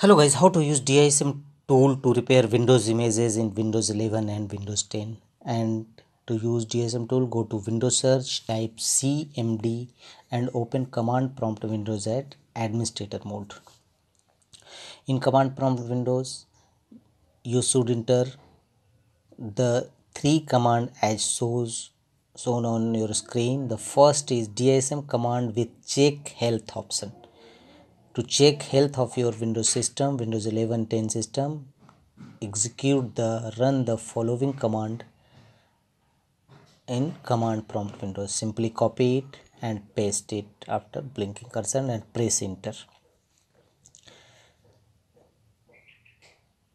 hello guys how to use DISM tool to repair windows images in windows 11 and windows 10 and to use DISM tool go to windows search type cmd and open command prompt windows at administrator mode. In command prompt windows you should enter the three command as shows shown on your screen. The first is DISM command with check health option to check health of your windows system windows 11 10 system execute the run the following command in command prompt window simply copy it and paste it after blinking cursor and press enter.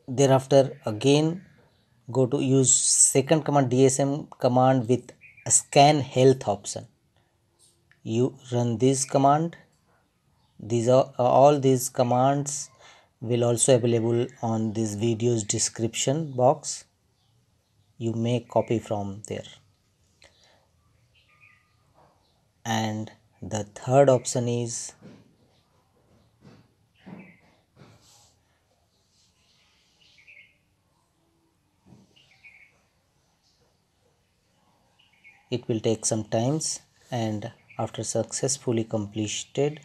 Thereafter again go to use second command DISM command with scan health option. You run this command these are uh, all these commands will also available on this video's description box. You may copy from there. And the third option is it will take some times and after successfully completed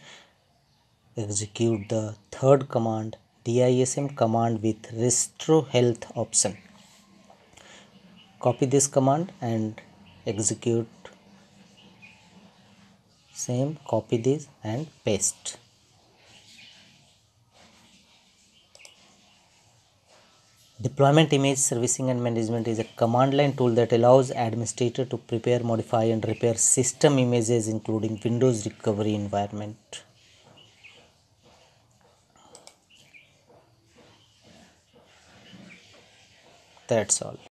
execute the third command dism command with restore health option. Copy this command and execute. Same copy this and paste. Deployment image servicing and management is a command line tool that allows administrator to prepare, modify and repair system images including Windows recovery environment. That's all